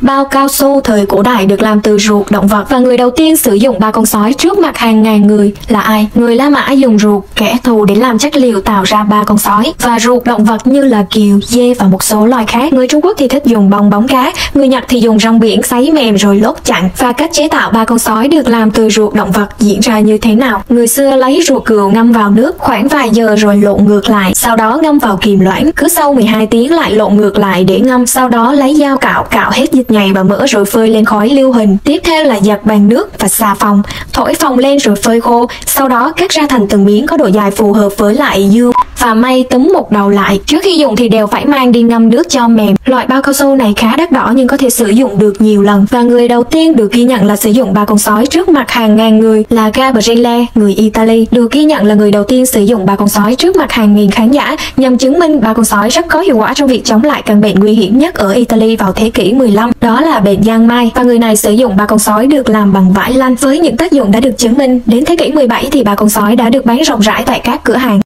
Bao cao su thời cổ đại được làm từ ruột động vật và người đầu tiên sử dụng ba con sói trước mặt hàng ngàn người là ai? Người La Mã dùng ruột kẻ thù để làm chất liệu tạo ra ba con sói và ruột động vật như là kiều, dê và một số loài khác. Người Trung Quốc thì thích dùng bong bóng cá, người Nhật thì dùng rong biển sấy mềm rồi lốt chặn và cách chế tạo ba con sói được làm từ ruột động vật diễn ra như thế nào? Người xưa lấy ruột cừu ngâm vào nước khoảng vài giờ rồi lộn ngược lại, sau đó ngâm vào kìm loãng, cứ sau 12 tiếng lại lộn ngược lại để ngâm, sau đó lấy dao cạo cạo hết dịch nhầy và mỡ rồi phơi lên khói lưu hình. Tiếp theo là giặt bằng nước và xà phòng, thổi phòng lên rồi phơi khô, sau đó cắt ra thành từng miếng có độ dài phù hợp với lại dương và may túm một đầu lại. Trước khi dùng thì đều phải mang đi ngâm nước cho mềm. Loại bao cao su này khá đắt đỏ nhưng có thể sử dụng được nhiều lần và người đầu tiên được ghi nhận là sử dụng ba con sói trước mặt hàng ngàn người là Gabriele, người Italy, được ghi nhận là người đầu tiên sử dụng ba con sói trước mặt hàng nghìn khán giả nhằm chứng minh ba con sói rất có hiệu quả trong việc chống lại căn bệnh nguy hiểm nhất ở Italy vào thế kỷ 15, đó là bệnh giang mai và người này sử dụng ba con sói được làm bằng vải lanh với những tác dụng đã được chứng minh. Đến thế kỷ 17 thì ba con sói đã được bán rộng rãi tại các cửa hàng.